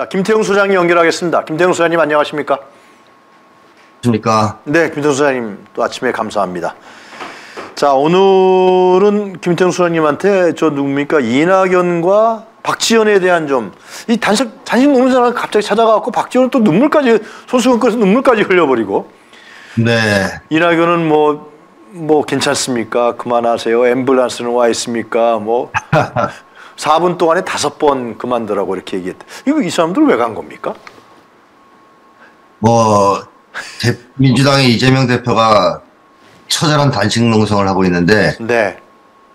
자, 김태형 소장님 연결하겠습니다. 김태형 소장님 안녕하십니까? 안녕하십니까? 네, 김태형 소장님 또 아침에 감사합니다. 자, 오늘은 김태형 소장님한테 저 누굽니까? 이낙연과 박지원에 대한 좀 이 단식 단식 먹는 사람 갑자기 찾아가고 박지원은 또 눈물까지 손수건 끓여서 눈물까지 흘려버리고 네. 이낙연은 뭐, 뭐 괜찮습니까? 그만하세요. 앰뷸런스는 와 있습니까? 뭐 4분 동안에 다섯 번 그만두라고 이렇게 얘기했다. 이거 이 사람들 왜 간 겁니까? 뭐, 대- 민주당의 이재명 대표가 처절한 단식 농성을 하고 있는데, 네.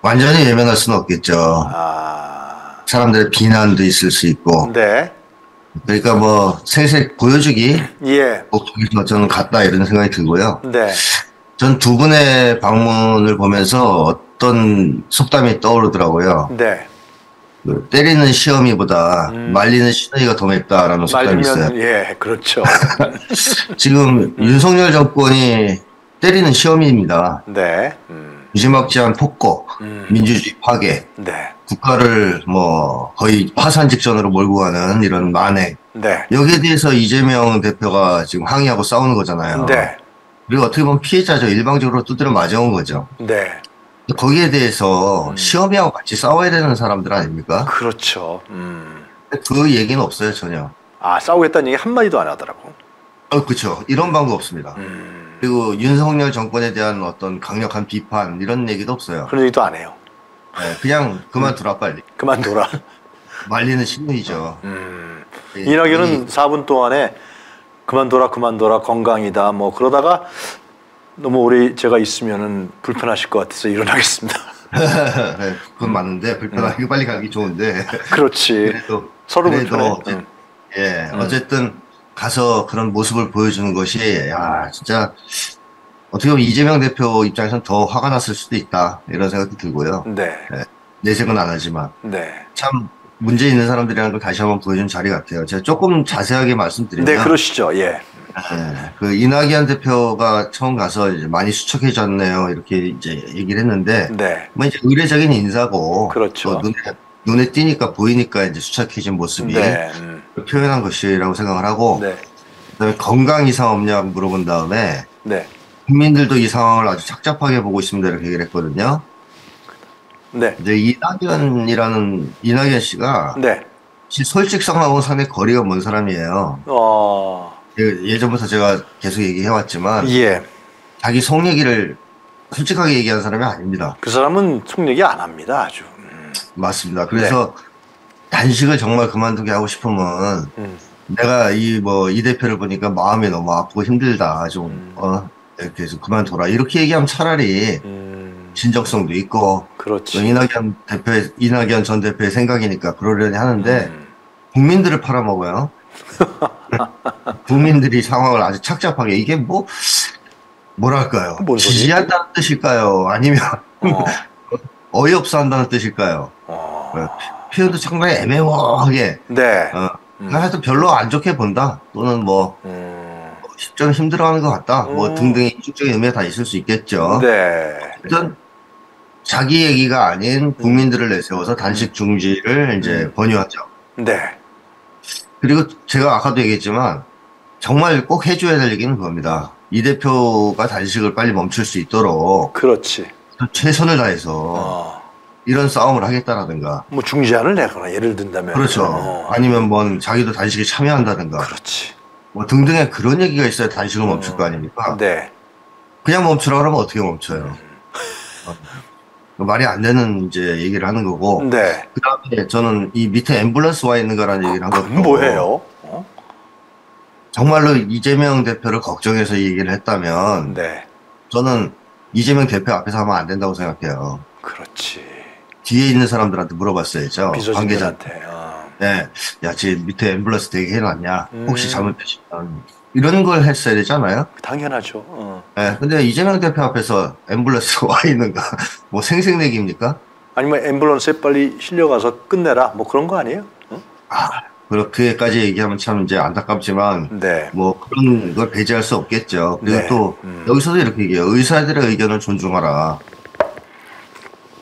완전히 외면할 수는 없겠죠. 아, 사람들의 비난도 있을 수 있고. 네. 그러니까 뭐, 생색 보여주기, 예. 목적에서 저는 갔다 이런 생각이 들고요. 네. 전 두 분의 방문을 보면서 어떤 속담이 떠오르더라고요. 네. 그 때리는 시험이보다 음. 말리는 시험이가 더 맵다라는 속담이 있어요. 예, 그렇죠. 지금 윤석열 정권이 때리는 시험입니다. 네. 음, 무지막지한 폭거, 음. 민주주의 파괴, 네. 국가를 뭐 거의 파산 직전으로 몰고 가는 이런 만행. 네. 여기에 대해서 이재명 대표가 지금 항의하고 싸우는 거잖아요. 네. 그리고 어떻게 보면 피해자죠. 일방적으로 두드려 맞아온 거죠. 네. 거기에 대해서 음. 시험이하고 같이 싸워야 되는 사람들 아닙니까? 그렇죠. 음. 그 얘기는 없어요, 전혀. 아, 싸우겠다는 얘기 한 마디도 안 하더라고. 어, 그렇죠. 이런 방법 없습니다. 음. 그리고 윤석열 정권에 대한 어떤 강력한 비판 이런 얘기도 없어요. 그런 얘기도 안 해요. 네, 그냥 그만두라 빨리. 그만둬라. 말리는 신문이죠. 음. 예, 이낙연은 4분 동안에 그만둬라 그만둬라 건강이다 뭐 그러다가 너무 오래 제가 있으면은 불편하실 것 같아서 일어나겠습니다. 네, 그건 맞는데 불편하게 빨리 가기 좋은데 그렇지. 그래도 서로 그래도 불편해. 음. 예 어쨌든 가서 그런 모습을 보여주는 것이 야 진짜 어떻게 보면 이재명 대표 입장에서는 더 화가 났을 수도 있다 이런 생각도 들고요. 네. 내색은 안 하지만 네. 참 문제 있는 사람들이라는 걸 다시 한번 보여준 자리 같아요. 제가 조금 자세하게 말씀드리면 네, 그러시죠. 예. 예, 그 이낙연 대표가 처음 가서 이제 많이 수척해졌네요 이렇게 이제 얘기를 했는데 네. 뭐 이제 의례적인 인사고 그렇죠. 또 눈에 눈에 띄니까 보이니까 이제 수척해진 모습이 네. 음. 표현한 것이라고 생각을 하고 네. 그다음에 건강 이상 없냐고 물어본 다음에 네. 국민들도 이 상황을 아주 착잡하게 보고 있습니다 이렇게 얘기를 했거든요. 네. 이제 이낙연이라는 이낙연 씨가 네. 솔직성하고 상당히 거리가 먼 사람이에요. 어. 예- 예전부터 제가 계속 얘기해왔지만 예. 자기 속 얘기를 솔직하게 얘기하는 사람이 아닙니다. 그 사람은 속 얘기 안 합니다. 아주. 음. 맞습니다. 그래서 단식을 정말 그만두게 하고 싶으면 음. 내가 이뭐 이 대표를 보니까 마음이 너무 아프고 힘들다 좀 음. 어, 이렇게 해서 그만둬라 이렇게 얘기하면 차라리 음. 진정성도 있고 또 그렇지. 이낙연 대표의 이낙연 전 대표의 생각이니까 그러려니 하는데 음. 국민들을 팔아먹어요. 국민들이 상황을 아주 착잡하게 이게 뭐 뭐랄까요? 지지한다는 뜻일까요? 아니면 어. 어이없어 한다는 뜻일까요? 어. 네. 표현도 상당히 애매모호하게 네. 어, 음. 하여튼 별로 안 좋게 본다 또는 뭐 음. 좀 힘들어하는 것 같다 뭐 음. 등등의 이중적인 의미가 다 있을 수 있겠죠. 네. 어쨌든 자기 얘기가 아닌 국민들을 내세워서 단식 중지를 이제 음. 권유하죠. 네. 그리고 제가 아까도 얘기했지만 정말 꼭 해줘야 될 얘기는 그겁니다. 이 대표가 단식을 빨리 멈출 수 있도록 그렇지. 최선을 다해서 어. 이런 싸움을 하겠다라든가 뭐 중재안을 내거나 예를 든다면. 그렇죠. 어. 아니면 뭐 자기도 단식에 참여한다든가 그렇지. 뭐 등등의 그런 얘기가 있어야 단식을 멈출 거 아닙니까? 네. 그냥 멈추라 그러면 어떻게 멈춰요? 어. 말이 안 되는 이제 얘기를 하는 거고 네. 그 다음에 저는 이 밑에 앰뷸런스 와 있는 거라는 얘기를 한 것도 그건 뭐예요? 어? 정말로 이재명 대표를 걱정해서 이 얘기를 했다면 네. 저는 이재명 대표 앞에서 하면 안 된다고 생각해요. 그렇지. 뒤에 있는 사람들한테 물어봤어야죠. 관계자. 비서진들한테. 어. 네. 야, 쟤 밑에 앰뷸런스 되게 해놨냐? 혹시 음. 잘못되시면 이런 걸 했어야 되잖아요. 당연하죠. 어. 네. 근데 이재명 대표 앞에서 앰뷸런스 와 있는가? 뭐 생색내기입니까? 아니면 앰뷸런스에 빨리 실려가서 끝내라. 뭐 그런 거 아니에요? 어? 아, 그렇게까지 얘기하면 참 이제 안타깝지만 네. 뭐 그런 걸 배제할 수 없겠죠. 그리고 네. 또 음. 여기서도 이렇게 얘기해요. 의사들의 의견을 존중하라.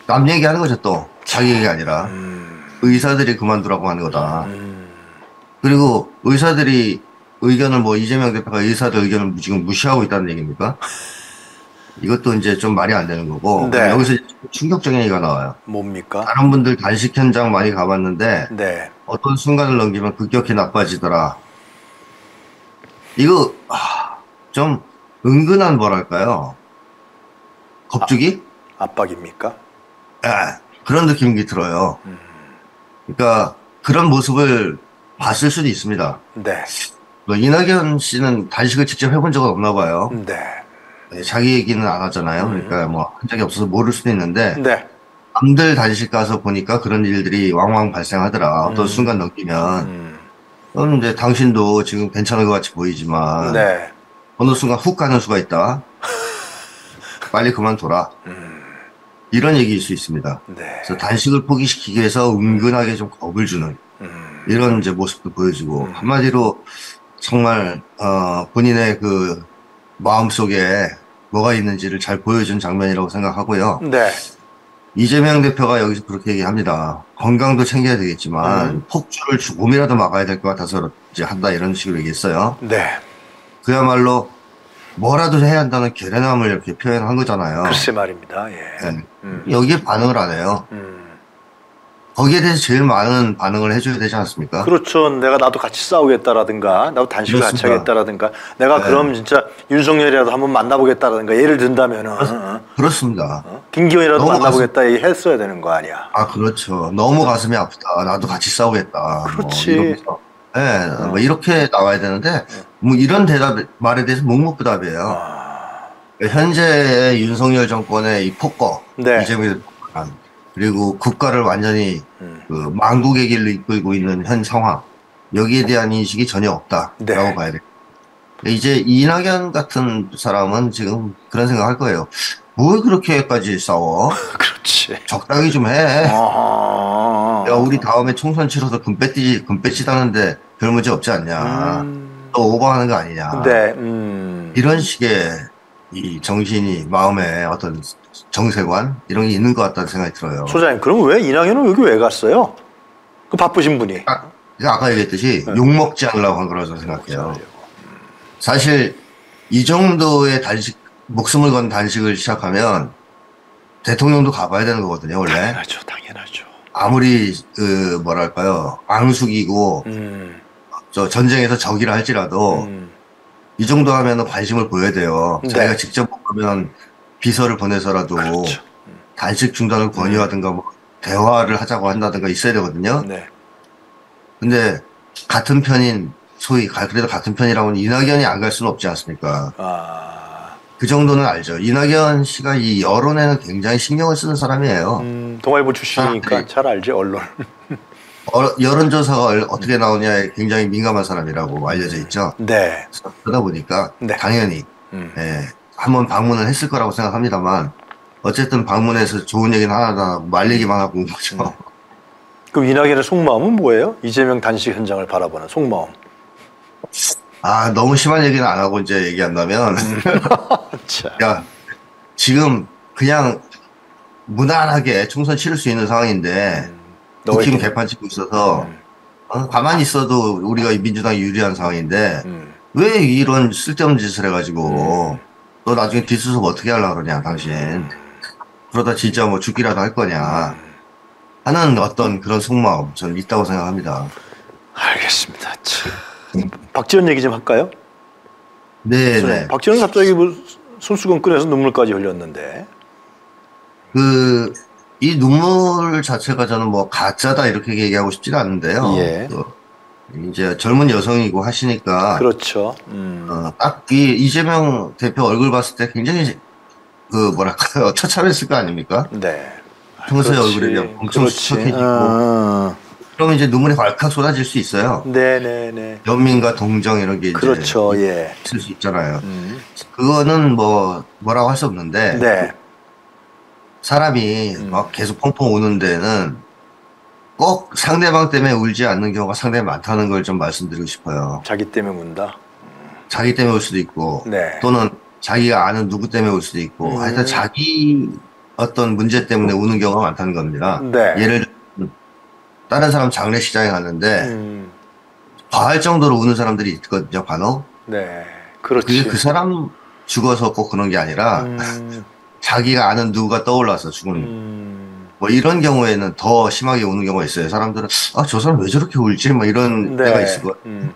남 얘기하는 거죠 또 자기 얘기 아니라 음. 의사들이 그만두라고 하는 거다. 음. 그리고 의사들이 의견을 뭐 이재명 대표가 의사들 의견을 지금 무시하고 있다는 얘기입니까? 이것도 이제 좀 말이 안 되는 거고 네. 여기서 충격적인 얘기가 나와요. 뭡니까? 다른 분들 단식 현장 많이 가봤는데 네. 어떤 순간을 넘기면 급격히 나빠지더라. 이거 아, 좀 은근한 뭐랄까요? 겁주기? 압박입니까? 아, 그런 느낌이 들어요. 그러니까 그런 모습을 봤을 수도 있습니다. 네. 뭐 이낙연 씨는 단식을 직접 해본 적은 없나 봐요. 네. 네, 자기 얘기는 안 하잖아요. 그러니까 뭐 한 적이 없어서 모를 수도 있는데 네. 남들 단식 가서 보니까 그런 일들이 왕왕 발생하더라. 어떤 음. 순간 넘기면 음. 그럼 이제 당신도 지금 괜찮은 것 같이 보이지만 네. 어느 순간 훅 가는 수가 있다. 빨리 그만둬라. 음. 이런 얘기일 수 있습니다. 네. 그래서 단식을 포기시키기 위해서 은근하게 좀 겁을 주는 음. 이런 이제 모습도 보여주고 음. 한마디로 정말 어, 본인의 그 마음 속에 뭐가 있는지를 잘 보여준 장면이라고 생각하고요. 네. 이재명 대표가 여기서 그렇게 얘기합니다. 건강도 챙겨야 되겠지만 음. 폭주를 조금이라도 막아야 될 것 같아서 이제 한다 이런 식으로 얘기했어요. 네. 그야말로 뭐라도 해야 한다는 결연함을 이렇게 표현한 거잖아요. 글쎄 말입니다. 예. 네. 음. 여기에 반응을 안 해요. 음. 거기에 대해서 제일 많은 반응을 해줘야 되지 않습니까? 그렇죠. 내가 나도 같이 싸우겠다라든가, 나도 단식을 같이 그렇습니다. 하겠다라든가, 내가 네. 그럼 진짜 윤석열이라도 한번 만나보겠다라든가, 예를 든다면은, 어? 그렇습니다. 어? 김기현이라도 만나보겠다 얘기했어야 되는 거 아니야. 아, 그렇죠. 너무 가슴이 아프다. 나도 같이 싸우겠다. 그렇지. 뭐 이러면서. 네, 뭐 이렇게 나와야 되는데, 뭐 이런 대답, 말에 대해서 묵묵부답이에요. 아, 현재 윤석열 정권의 이 폭거, 네. 이재명 그리고 국가를 완전히 음. 그 망국의 길로 이끌고 있는 현 상황, 여기에 대한 인식이 전혀 없다라고 네. 봐야 돼요. 이제 이낙연 같은 사람은 지금 그런 생각할 거예요. 뭘 그렇게까지 싸워? 그렇지. 적당히 좀 해. 아, 야, 우리 다음에 총선 치러서 금배지, 금배지 다는데 별 문제 없지 않냐. 음, 또 오버하는 거 아니냐. 네, 음. 이런 식의 이 정신이 마음에 어떤 정세관 이런 게 있는 것 같다는 생각이 들어요. 소장님, 그럼 왜 이낙연은 여기 왜 갔어요? 그 바쁘신 분이. 아, 제가 아까 얘기했듯이 네. 욕먹지 않으려고 한 거라고 생각해요. 사실 이 정도의 단식, 목숨을 건 단식을 시작하면 대통령도 가봐야 되는 거거든요, 원래. 당연하죠, 당연하죠. 아무리 그 뭐랄까요, 앙숙이고 음, 저 전쟁에서 적이라 할지라도 음, 이 정도 하면은 관심을 보여야 돼요. 네. 자기가 직접 못 가면 비서를 보내서라도 그렇죠. 단식 중단을 권유하든가 뭐 대화를 하자고 한다든가 있어야 되거든요. 네. 근데 같은 편인 소위 가- 그래도 같은 편이라고는 이낙연이 안 갈 수는 없지 않습니까? 아, 그 정도는 알죠. 이낙연 씨가 이 여론에는 굉장히 신경을 쓰는 사람이에요. 음, 동아일보 출신이니까 사람들이- 잘 알지 언론. 어, 여론조사가 얼- 어떻게 나오냐에 굉장히 민감한 사람이라고 알려져 있죠. 네. 그러다 보니까 네. 당연히 음. 예, 한번 방문을 했을 거라고 생각합니다만 어쨌든 방문해서 좋은 얘기는 하고 말 얘기만 하고 온 거죠. 음. 그럼 이낙연의 속마음은 뭐예요? 이재명 단식 현장을 바라보는 속마음. 아 너무 심한 얘기는 안 하고 이제 얘기한다면 자, 야 지금 그냥 무난하게 총선 치를 수 있는 상황인데 국힘 너희들. 개판 치고 있어서 음. 어, 가만히 있어도 우리가 민주당이 유리한 상황인데 음. 왜 이런 쓸데없는 짓을 해가지고 너 나중에 뒷수습 어떻게 하려고 그러냐 당신 그러다 진짜 뭐 죽기라도 할 거냐 하는 어떤 그런 속마음 저는 있다고 생각합니다. 알겠습니다. 참. 박지원 얘기 좀 할까요? 네 네. 박지원 갑자기 뭐 손수건 꺼내서 눈물까지 흘렸는데. 그, 이 눈물 자체가 저는 뭐 가짜다 이렇게 얘기하고 싶지는 않은데요. 예. 그 이제 젊은 여성이고 하시니까 그렇죠. 음. 어, 딱이 이재명 대표 얼굴 봤을 때 굉장히 그 뭐랄까요 처참했을 거 아닙니까? 네. 평소에 그렇지. 얼굴이 그냥 엄청. 수척해지고. 어. 그러면 이제 눈물이 왈칵 쏟아질 수 있어요. 네네네. 연민과 동정 이런 게 이제 그렇죠. 예. 있을 수 있잖아요. 음. 그거는 뭐 뭐라고 할 수 없는데 네. 사람이 음. 막 계속 펑펑 우는 데는 꼭 상대방 때문에 울지 않는 경우가 상당히 많다는 걸 좀 말씀드리고 싶어요. 자기 때문에 운다. 자기 때문에 울 수도 있고 네. 또는 자기가 아는 누구 때문에 울 수도 있고 음. 하여튼 자기 어떤 문제 때문에 우는 경우가 많다는 겁니다. 네. 예를 들면 다른 사람 장례식장에 갔는데 음. 과할 정도로 우는 사람들이 있거든요, 간혹. 네. 그게 그렇지. 그 사람 죽어서 꼭 그런 게 아니라 음, 자기가 아는 누가 떠올라서 죽은 음, 뭐 이런 경우에는 더 심하게 우는 경우가 있어요. 사람들은 아 저 사람 왜 저렇게 울지? 뭐 이런 때가 네. 있을 거. 음,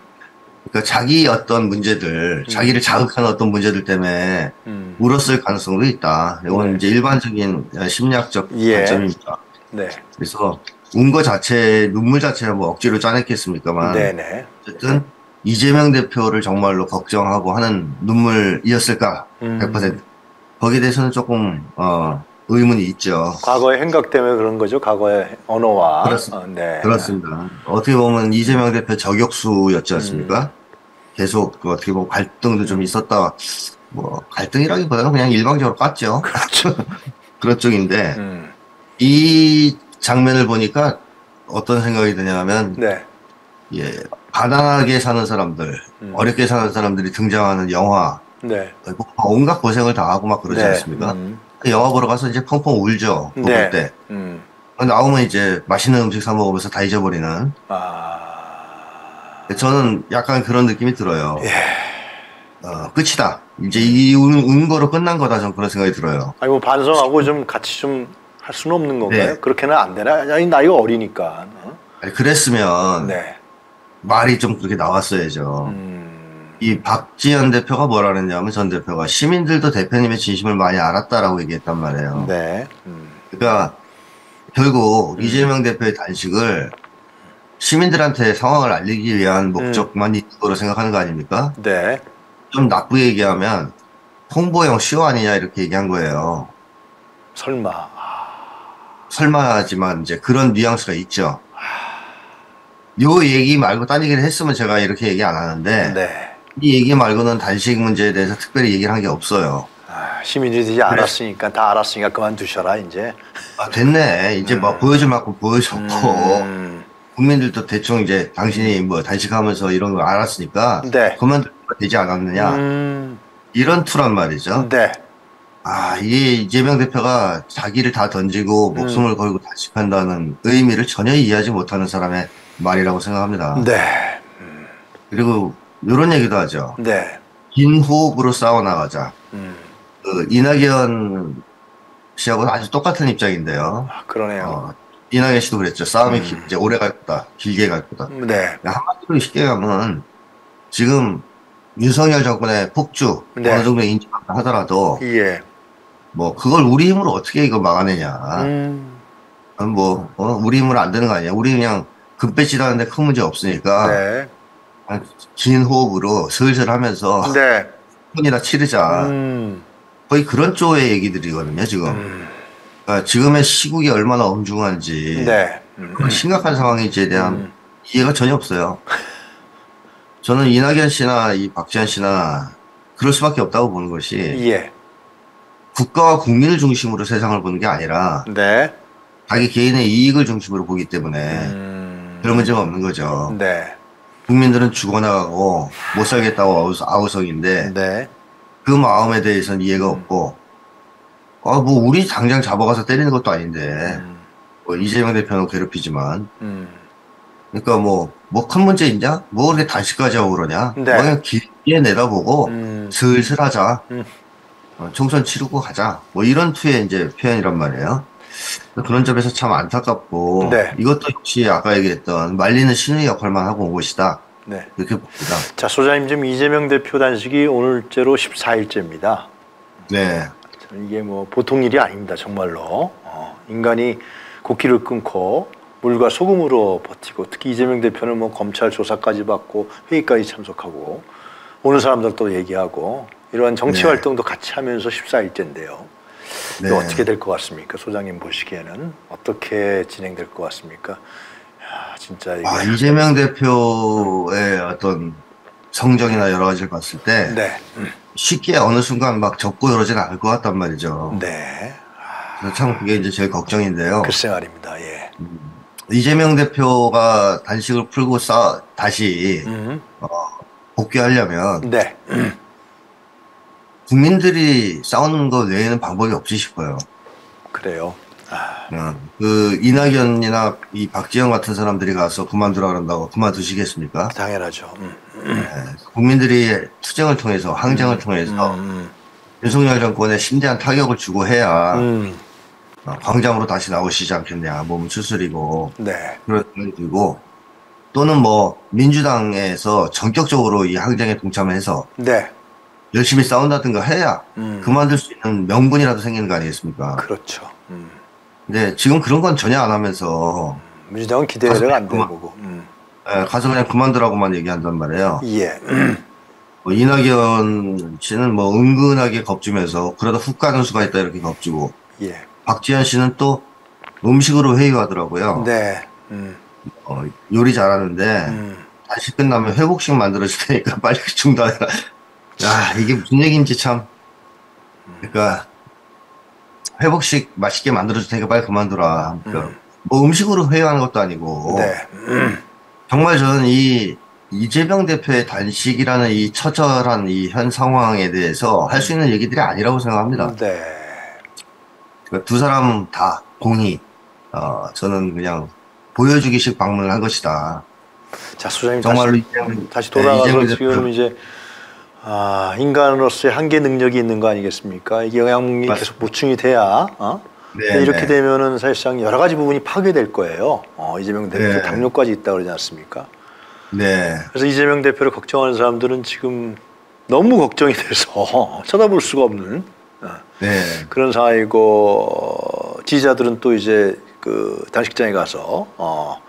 그러니까 자기 어떤 문제들, 자기를 자극하는 어떤 문제들 때문에 음. 울었을 가능성도 있다. 이건 네. 이제 일반적인 심리학적 예. 관점입니다. 네. 그래서 운 거 자체, 눈물 자체는 뭐 억지로 짜냈겠습니까만 네네. 어쨌든 이재명 대표를 정말로 걱정하고 하는 눈물이었을까? 음. 100%. 거기에 대해서는 조금 어, 의문이 있죠. 과거의 행각 때문에 그런 거죠. 과거의 언어와. 그렇습니다. 어, 네. 그렇습니다. 어떻게 보면 이재명 대표 저격수였지 않습니까? 음. 계속 그 어떻게 보면 갈등도 좀 있었다. 뭐 갈등이라기보다는 그냥 일방적으로 깠죠. 그렇죠. 그런 쪽인데 음. 이 장면을 보니까 어떤 생각이 드냐면 네. 예, 가난하게 사는 사람들, 음. 어렵게 사는 사람들이 등장하는 영화, 네. 뭐 온갖 고생을 다 하고 막 그러지 네. 않습니까? 음. 그 영화 보러 가서 이제 펑펑 울죠. 볼 네. 때. 음. 나오면 이제 맛있는 음식 사 먹으면서 다 잊어버리는. 아. 저는 약간 그런 느낌이 들어요. 예. 어, 끝이다. 이제 이 운, 운 거로 끝난 거다. 전 그런 생각이 들어요. 아니 뭐 반성하고 좀 같이 좀 할 수는 없는 건가요? 네. 그렇게는 안 되나? 아니 나이가 어리니까. 어? 아니, 그랬으면 네. 말이 좀 그렇게 나왔어야죠. 음. 이 박지현 대표가 뭐라 그랬냐면 전 대표가 시민들도 대표님의 진심을 많이 알았다라고 얘기했단 말이에요. 네. 음. 그러니까 결국 이재명 대표의 단식을 시민들한테 상황을 알리기 위한 목적만 있는 거로 생각하는 거 아닙니까? 네. 좀 나쁘게 얘기하면 홍보용 쇼 아니냐 이렇게 얘기한 거예요. 설마. 아, 설마지만 이제 그런 뉘앙스가 있죠. 요 얘기 말고 딴 얘기를 했으면 제가 이렇게 얘기 안 하는데 네. 이 얘기 말고는 단식 문제에 대해서 특별히 얘기를 한 게 없어요. 아, 시민들이 이제 알았으니까 다 알았으니까 그만두셔라 이제. 아, 됐네. 이제 뭐 보여줄 만큼 보여줬고 음. 국민들도 대충 이제 당신이 뭐 단식하면서 이런 거 알았으니까 네. 그만두면 되지 않았느냐 음. 이런 투란 말이죠. 네. 아 이게 이재명 대표가 자기를 다 던지고 음. 목숨을 걸고 단식한다는 의미를 전혀 이해하지 못하는 사람의 말이라고 생각합니다. 네. 그리고 이런 얘기도 하죠. 네. 긴 호흡으로 싸워나가자. 음. 그 이낙연 씨하고 아주 똑같은 입장인데요. 아, 그러네요. 어, 이낙연 씨도 그랬죠. 싸움이 음. 기- 이제 오래 갈 거다. 길게 갈 거다. 네. 한마디로 쉽게 가면 지금 윤석열 정권의 폭주 네. 어느 정도 인지한다 하더라도 예. 뭐 그걸 우리 힘으로 어떻게 이거 막아내냐. 음. 뭐 어, 우리 힘으로 안 되는 거 아니야. 우리 그냥 금배지 하는데 큰 문제 없으니까 네. 한긴 호흡으로 슬슬 하면서 네. 손이나 치르자. 음. 거의 그런 쪽의 얘기들이거든요, 지금. 음. 그러니까 지금의 시국이 얼마나 엄중한지, 네. 음. 심각한 상황인지에 대한 음. 이해가 전혀 없어요. 저는 이낙연 씨나 이 박지원 씨나 그럴 수밖에 없다고 보는 것이 예. 국가와 국민을 중심으로 세상을 보는 게 아니라 네. 자기 개인의 이익을 중심으로 보기 때문에 음. 그런 문제가 없는 거죠. 네. 국민들은 죽어나가고 못 살겠다고 아우성- 아우성인데 네. 그 마음에 대해서는 이해가 없고 아 뭐 우리 당장 잡아가서 때리는 것도 아닌데 음. 뭐 이재명 대표는 괴롭히지만 음. 그러니까 뭐 뭐 큰 문제 있냐? 뭐 그렇게 단식까지 하고 그러냐? 네. 뭐 그냥 길게 내다보고 음. 슬슬 하자. 음. 어, 총선 치르고 가자. 뭐 이런 투의 이제 표현이란 말이에요. 그런 점에서 참 안타깝고 네. 이것도 역시 아까 얘기했던 말리는 신의 역할만 하고 온 것이다. 네. 이렇게 봅니다. 자, 소장님 지금 이재명 대표 단식이 오늘째로 14일째입니다. 네. 이게 뭐 보통 일이 아닙니다, 정말로. 어, 인간이 곡기를 끊고 물과 소금으로 버티고 특히 이재명 대표는 뭐 검찰 조사까지 받고 회의까지 참석하고 오는 사람들도 얘기하고 이러한 정치 네. 활동도 같이 하면서 14일째인데요. 네. 어떻게 될 것 같습니까? 소장님 보시기에는 어떻게 진행될 것 같습니까? 야, 진짜 이게 아, 이재명 대표의 어떤 성적이나 여러 가지를 봤을 때 네, 음, 쉽게 어느 순간 막 접고 이러지는 않을 것 같단 말이죠. 네, 그래서 참 그게 이제 제일 걱정인데요. 글쎄 말입니다. 예. 이재명 대표가 단식을 풀고 싸 다시 음, 복귀하려면 네, 국민들이 싸우는 것 외에는 방법이 없지 싶어요. 그래요. 어, 그 이낙연이나 이 박지원 같은 사람들이 가서 그만두라 그런다고 그만두시겠습니까? 당연하죠. 음, 네, 국민들이 투쟁을 통해서 항쟁을 통해서 음, 윤석열 정권에 심대한 타격을 주고 해야 음, 어, 광장으로 다시 나오시지 않겠냐. 몸은 추스리고 네, 그런 생각이 들고 또는 뭐 민주당에서 전격적으로 이 항쟁에 동참해서 네, 열심히 싸운다든가 해야 음. 그만둘 수 있는 명분이라도 생기는 거 아니겠습니까? 그렇죠. 음. 근데 지금 그런 건 전혀 안 하면서 민주당은 기대가 안 그만. 되고. 음. 에, 가서 그냥 그만두라고만 얘기한단 말이에요. 예. 음. 뭐 이낙연 씨는 뭐 은근하게 겁주면서 그러다 훅 가는 수가 있다 이렇게 겁주고 예. 박지현 씨는 또 음식으로 회유하더라고요. 네. 음. 어, 요리 잘하는데 음. 다시 끝나면 회복식 만들어줄 테니까 빨리 중단해라. 야 이게 무슨 얘기인지 참. 그러니까 회복식 맛있게 만들어줄 테니까 빨리 그만둬라. 그러니까 뭐 음식으로 회유하는 것도 아니고 네. 음. 정말 저는 이 이재명 대표의 단식이라는 이 처절한 이 현 상황에 대해서 할 수 있는 얘기들이 아니라고 생각합니다. 네. 그러니까 두 사람 다 공히 어 저는 그냥 보여주기식 방문을 한 것이다. 자, 소장님 정말로 다시, 이재명- 다시 네, 돌아가서 이재명 지금. 이제 아, 인간으로서의 한계 능력이 있는 거 아니겠습니까? 이게 영양분이 맞- 계속 보충이 돼야 어? 네, 이렇게 네. 되면은 사실상 여러 가지 부분이 파괴될 거예요. 어, 이재명 대표 네. 당뇨까지 있다 그러지 않습니까? 네. 그래서 이재명 대표를 걱정하는 사람들은 지금 너무 걱정이 돼서 쳐다볼 수가 없는 어, 네. 그런 상황이고 지지자들은 또 이제 그 단식장에 가서 어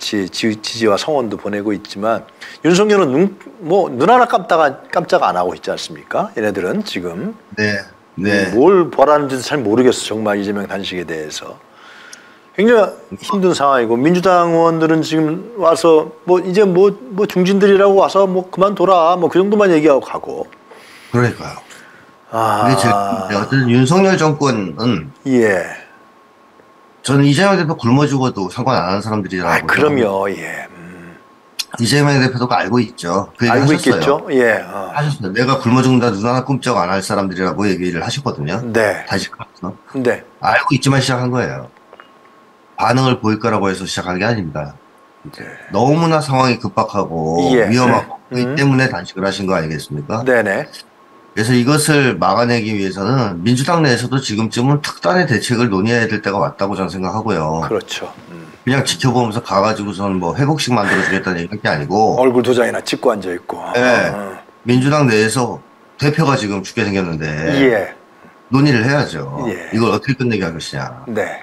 같이 지, 지지와 성원도 보내고 있지만 윤석열은 눈 뭐 눈 하나 깜다가 깜짝 안 하고 있지 않습니까? 얘네들은 지금 네. 네. 뭘 바라는지도 잘 모르겠어 정말 이재명 단식에 대해서 굉장히 힘든 상황이고 민주당 의원들은 지금 와서 뭐 이제 뭐 뭐 중진들이라고 와서 뭐 그만둬라 뭐그 정도만 얘기하고 가고 그러니까요. 아 어쨌든 윤석열 정권은 예. 저는 이재명 대표 굶어 죽어도 상관 안 하는 사람들이라고. 아 그럼요 예. 음. 이재명 대표도 알고 있죠. 그 알고 하셨어요. 있겠죠 예. 어. 하셨어요. 내가 굶어 죽는다 눈 하나 꿈쩍 안 할 사람들이라고 얘기를 하셨거든요. 네. 다시 가서 근데 알고 있지만 시작한 거예요. 반응을 보일 거라고 해서 시작한 게 아닙니다. 너무나 상황이 급박하고 예. 위험하고 음. 그렇기 때문에 단식을 하신 거 아니겠습니까? 네네. 그래서 이것을 막아내기 위해서는 민주당 내에서도 지금쯤은 특단의 대책을 논의해야 될 때가 왔다고 저는 생각하고요. 그렇죠. 음. 그냥 지켜보면서 가가지고서는 뭐 회복식 만들어주겠다는 얘기할 게 아니고 얼굴 두 장이나 찍고 앉아 있고. 네. 어. 민주당 내에서 대표가 지금 죽게 생겼는데 예. 논의를 해야죠. 예. 이걸 어떻게 끝내게 할 것이냐. 네.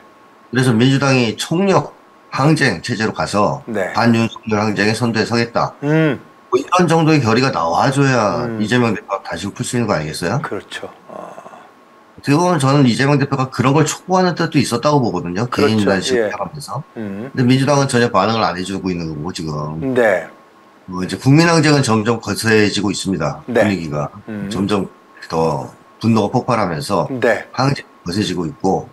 그래서 민주당이 총력 항쟁 체제로 가서 네. 반윤석열 항쟁에 선두에 서겠다. 음. 뭐 이런 정도의 결의가 나와줘야 음. 이재명 대표가 다시 풀 수 있는 거 아니겠어요? 그렇죠. 어. 어떻게 보면 저는 이재명 대표가 그런 걸 촉구하는 뜻도 있었다고 보거든요. 개인 그렇죠. 단식을 예. 하면서. 음. 근데 민주당은 전혀 반응을 안 해주고 있는 거고 지금. 네. 뭐 이제 국민항쟁은 점점 거세지고 있습니다. 네. 분위기가 음. 점점 더 분노가 폭발하면서 네. 항쟁 거세지고 있고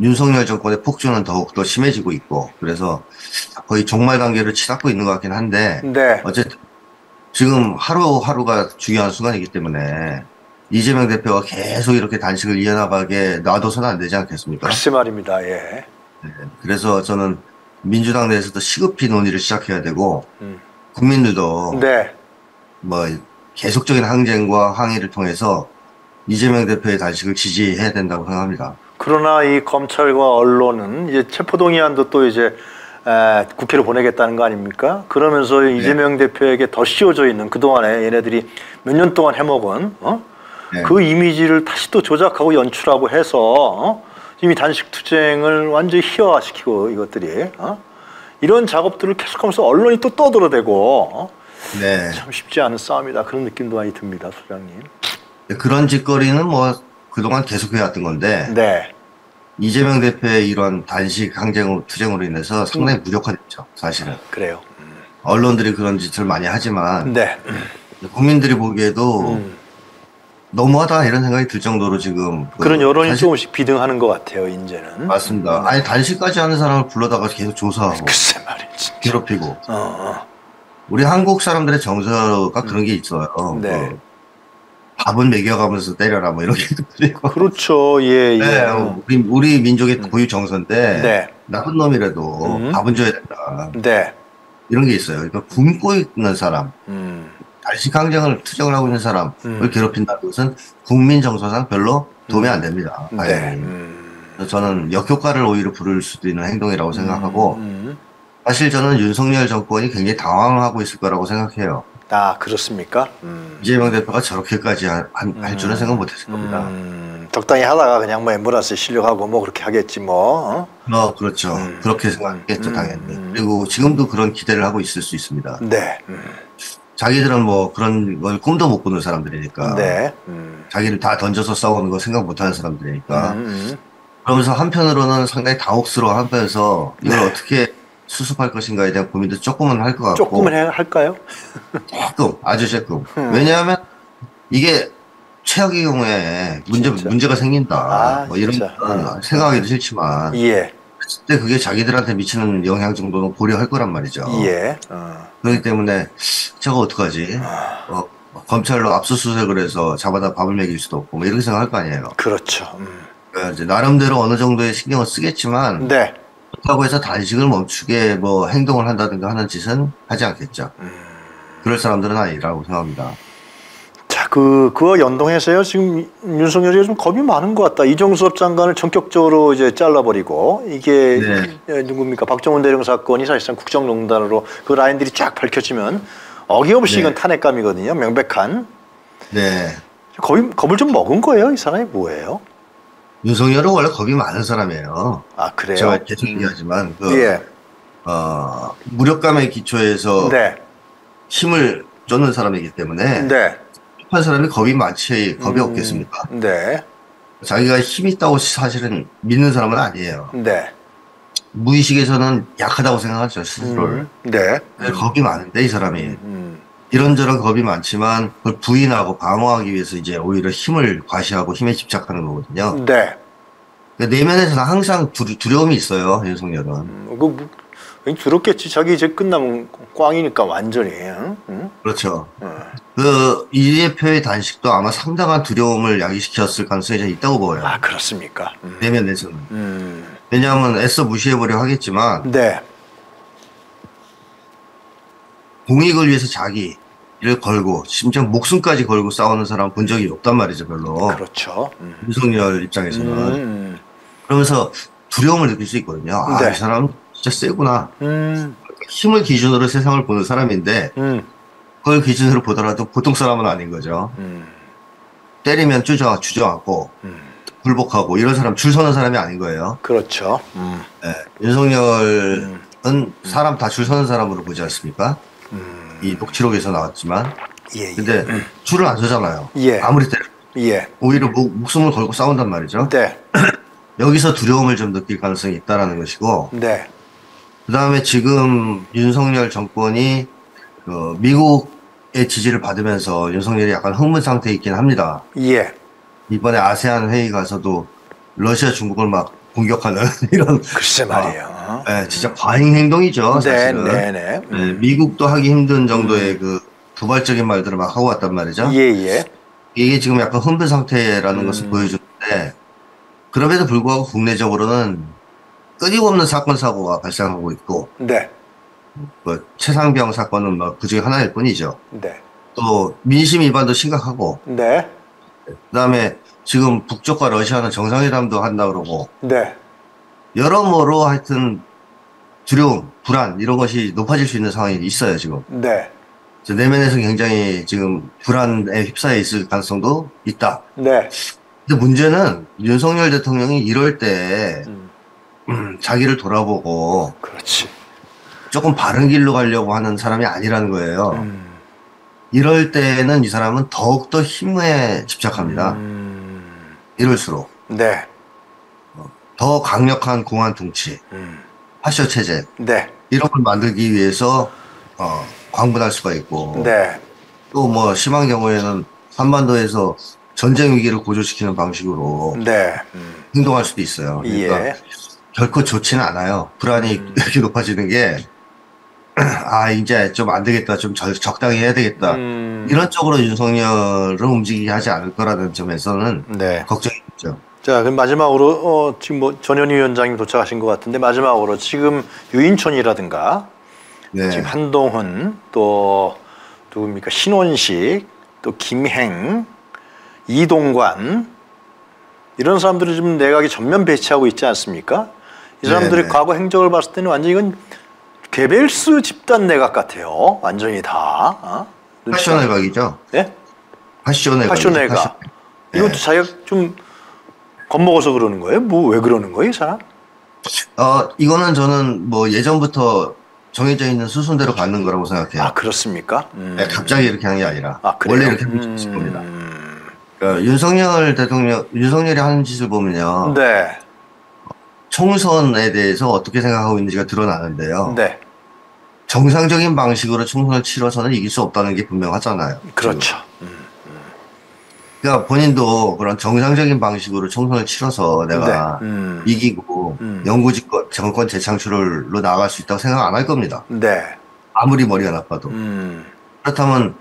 윤석열 정권의 폭주는 더욱 더 심해지고 있고 그래서 거의 종말 단계를 치닫고 있는 것 같긴 한데 네. 어쨌든 지금 하루하루가 중요한 순간이기 때문에 이재명 대표가 계속 이렇게 단식을 이어나가게 놔둬서는 안 되지 않겠습니까? 글쎄 말입니다. 예. 그래서 저는 민주당 내에서도 시급히 논의를 시작해야 되고 음. 국민들도 네. 뭐 계속적인 항쟁과 항의를 통해서 이재명 대표의 단식을 지지해야 된다고 생각합니다. 그러나 이 검찰과 언론은 이제 체포동의안도 또 이제 에, 국회로 보내겠다는 거 아닙니까? 그러면서 네. 이재명 대표에게 더 씌워져 있는 그동안에 얘네들이 몇 년 동안 해먹은 어? 네. 그 이미지를 다시 또 조작하고 연출하고 해서 어? 이미 단식 투쟁을 완전히 희화화시키고 이것들이 어? 이런 작업들을 계속하면서 언론이 또 떠들어대고 어? 네. 참 쉽지 않은 싸움이다 그런 느낌도 많이 듭니다, 소장님. 그런 짓거리는 뭐 그동안 계속해왔던 건데 네, 이재명 대표의 이런 단식 항쟁 투쟁으로 인해서 상당히 음. 무력화됐죠. 사실은 그래요. 언론들이 그런 짓을 많이 하지만 네, 국민들이 보기에도 음. 너무하다 이런 생각이 들 정도로 지금 그 그런 여론이 단식- 조금씩 비등하는 것 같아요, 이제는. 맞습니다. 아니 단식까지 하는 사람을 불러다가 계속 조사하고 글쎄 말이지. 괴롭히고 어, 어. 우리 한국 사람들의 정서가 그런 게 있어요. 네. 그 밥은 먹여가면서 때려라 뭐 이런 게 있고. 그렇죠. 예, 예. 네, 음. 우리, 우리 민족의 고유 정서인데 네. 나쁜 놈이라도 음. 밥은 줘야 된다. 네. 이런 게 있어요. 그러니까 굶고 있는 사람, 음. 단식강정을 투정을 하고 있는 사람을 음. 괴롭힌다는 것은 국민 정서상 별로 도움이 안 됩니다. 네. 음. 저는 역효과를 오히려 부를 수도 있는 행동이라고 생각하고 음. 사실 저는 윤석열 정권이 굉장히 당황하고 있을 거라고 생각해요. 아, 그렇습니까? 음. 이재명 대표가 저렇게까지 할, 한- 할 줄은 생각 못했을 겁니다. 음, 적당히 하다가 그냥 뭐 엠브라스 실력하고 뭐 그렇게 하겠지 뭐. 어? 어, 그렇죠. 음. 그렇게 생각했겠죠, 음. 당연히. 음. 그리고 지금도 그런 기대를 하고 있을 수 있습니다. 네. 음. 자기들은 뭐 그런 걸 꿈도 못 꾸는 사람들이니까. 네. 음. 자기를 다 던져서 싸우는 거 생각 못 하는 사람들이니까. 음, 음. 그러면서 한편으로는 상당히 당혹스러워 하면서 이걸 네. 어떻게 수습할 것인가에 대한 고민도 조금은 할 것 같고. 조금은 해, 할까요? 조금, 아주 조금. 음. 왜냐하면 이게 최악의 경우에 문제, 진짜. 문제가 생긴다. 아, 뭐 이런 음. 생각하기도 싫지만. 예. 그때 그게 자기들한테 미치는 영향 정도는 고려할 거란 말이죠. 예. 어. 그렇기 때문에 저거 어떡하지? 아. 어, 검찰로 압수수색을 해서 잡아다 밥을 먹일 수도 없고 뭐 이렇게 생각할 거 아니에요. 그렇죠. 음. 그러니까 이제 나름대로 어느 정도의 신경을 쓰겠지만 네. 그렇다고 해서 단식을 멈추게 뭐 행동을 한다든가 하는 짓은 하지 않겠죠. 음. 그럴 사람들은 아니라고 생각합니다. 자, 그, 그와 연동해서요. 지금 윤석열이 좀 겁이 많은 것 같다. 이종섭 장관을 전격적으로 이제 잘라버리고, 이게, 네. 예, 누굽니까? 박정훈 대령 사건이 사실상 국정농단으로 그 라인들이 쫙 밝혀지면 어김없이 네. 이건 탄핵감이거든요. 명백한. 네. 겁이, 겁을 좀 먹은 거예요. 이 사람이 뭐예요? 윤석열은 원래 겁이 많은 사람이에요. 아, 그래요? 제가 계속 얘기하지만 그 예. 어, 무력감의 기초에서 네. 힘을 쫓는 사람이기 때문에 네. 한 사람이 겁이 많지 겁이 음, 없겠습니까? 네. 자기가 힘이 있다고 사실은 믿는 사람은 아니에요. 네. 무의식에서는 약하다고 생각하죠 스스로를. 음, 네. 겁이 많은데 이 사람이 음, 이런저런 겁이 많지만 그걸 부인하고 방어하기 위해서 이제 오히려 힘을 과시하고 힘에 집착하는 거거든요. 네. 근데 내면에서는 항상 두, 두려움이 있어요 윤석열은. 음, 그, 뭐, 두렵겠지. 자기 이제 끝나면 꽝이니까 완전히. 응? 응? 그렇죠. 응. 그이 대표의 단식도 아마 상당한 두려움을 야기시켰을 가능성이 좀 있다고 보여요. 아, 그렇습니까? 음. 내면에서는. 음. 왜냐하면 애써 무시해보려 하겠지만 네. 공익을 위해서 자기를 걸고 심지어 목숨까지 걸고 싸우는 사람 본 적이 없단 말이죠 별로. 그렇죠. 음. 윤석열 입장에서는. 음. 그러면서 두려움을 느낄 수 있거든요. 아, 네. 이 사람 진짜 세구나. 음. 힘을 기준으로 세상을 보는 사람인데 음. 그걸 기준으로 보더라도 보통 사람은 아닌 거죠. 음. 때리면 주저, 주저앉고 음. 굴복하고 이런 사람 줄 서는 사람이 아닌 거예요. 그렇죠. 음. 예, 윤석열은 사람 다 줄 서는 사람으로 보지 않습니까? 음. 이 녹취록에서 나왔지만 예, 예. 근데 줄을 안 서잖아요. 예. 아무리 때려 예. 오히려 목, 목숨을 걸고 싸운단 말이죠. 네. 여기서 두려움을 좀 느낄 가능성이 있다라는 것이고 네. 그 다음에 지금 윤석열 정권이 그 미국의 지지를 받으면서 윤석열이 약간 흥분 상태에 있긴 합니다. 예. 이번에 아세안 회의 가서도 러시아 중국을 막 공격하는 이런 글쎄 말이에요. 예, 진짜 과잉 행동이죠. 네, 사실은. 네, 네. 예, 미국도 하기 힘든 정도의 그 도발적인 말들을 막 하고 왔단 말이죠. 예, 예. 이게 지금 약간 흥분 상태라는 음. 것을 보여주는데 그럼에도 불구하고 국내적으로는 끊임없는 사건 사고가 발생하고 있고 네. 뭐 최상병 사건은 뭐 그중에 하나일 뿐이죠. 네. 또 민심 위반도 심각하고 네. 그다음에 지금 북쪽과 러시아는 정상회담도 한다 그러고 네. 여러모로 하여튼 두려움, 불안 이런 것이 높아질 수 있는 상황이 있어요 지금. 네. 내면에서 굉장히 지금 불안에 휩싸여 있을 가능성도 있다. 네. 근데 문제는 윤석열 대통령이 이럴 때 음. 음, 자기를 돌아보고 그렇지. 조금 바른 길로 가려고 하는 사람이 아니라는 거예요. 음. 이럴 때는 이 사람은 더욱더 힘에 집착합니다. 음. 이럴수록 네. 더 강력한 공안 통치, 음. 파쇼 체제 네. 이런 걸 만들기 위해서 어, 광분할 수가 있고 네. 또뭐 심한 경우에는 한반도에서 전쟁 위기를 고조시키는 방식으로 네. 음. 행동할 수도 있어요. 그러니까 예. 결코 좋지는 않아요. 불안이 음. 이렇게 높아지는 게 아 이제 좀 안 되겠다, 좀 적, 적당히 해야 되겠다 음, 이런 쪽으로 윤석열을 움직이게 하지 않을 거라는 점에서는 네. 걱정이 있죠. 자, 그럼 마지막으로 어, 지금 뭐 전현희 위원장님 도착하신 것 같은데 마지막으로 지금 유인촌이라든가 네. 지금 한동훈 또 누굽니까 신원식 또 김행 이동관 이런 사람들이 지금 내각이 전면 배치하고 있지 않습니까? 이 사람들이 네네. 과거 행적을 봤을 때는 완전 이건 개벨스 집단 내각 같아요. 완전히 다. 어? 패션 외곽이죠. 예? 패션 외곽. 패션 내각. 이것도 자기가 좀 겁먹어서 그러는 거예요? 뭐 왜 그러는 거예요, 이 사람? 어 이거는 저는 뭐 예전부터 정해져 있는 수순대로 가는 거라고 생각해요. 아 그렇습니까? 음. 네, 갑자기 이렇게 한게 아니라 아, 그래요? 원래 이렇게 할수 있을 겁니다. 그러니까 윤석열 대통령, 윤석열이 하는 짓을 보면요. 네, 총선에 대해서 어떻게 생각하고 있는지가 드러나는데요. 네, 정상적인 방식으로 총선을 치러서는 이길 수 없다는 게 분명하잖아요. 그렇죠. 그러니까 본인도 그런 정상적인 방식으로 총선을 치러서 내가 네. 음. 이기고 음. 영구집권 정권 재창출로 나갈 수 있다고 생각 안 할 겁니다. 네, 아무리 머리가 나빠도. 음, 그렇다면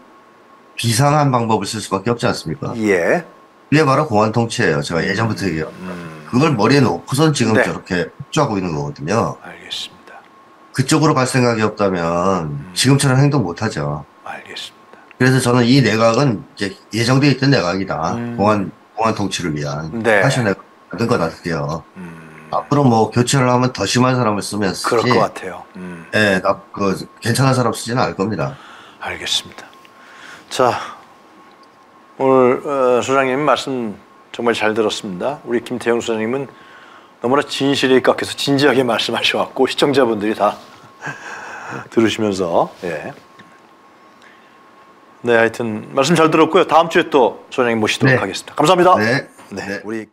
비상한 방법을 쓸 수밖에 없지 않습니까? 예, 그게 바로 공안 통치예요. 제가 예전부터 얘기해요. 음, 그걸 머리에 놓고선 지금 네. 저렇게 폭주하고 있는 거거든요. 알겠습니다. 그쪽으로 갈 생각이 없다면 음. 지금처럼 행동 못 하죠. 알겠습니다. 그래서 저는 이 내각은 이제 예정돼 있던 내각이다. 음. 공안 공안 통치를 위한 네. 사실 내각 만든 것 같아요. 음, 앞으로 뭐 교체를 하면 더 심한 사람을 쓰면 쓰지. 그럴 것 같아요. 음, 예, 나, 그, 괜찮은 사람 쓰지는 않을 겁니다. 알겠습니다. 자, 오늘 어, 소장님 말씀 정말 잘 들었습니다. 우리 김태형 소장님은 너무나 진실에 입각해서 진지하게 말씀하셔갖고 시청자분들이 다 들으시면서 예. 네, 하여튼 말씀 잘 들었고요. 다음 주에 또 소장님 모시도록 네. 하겠습니다. 감사합니다. 네. 네, 네. 우리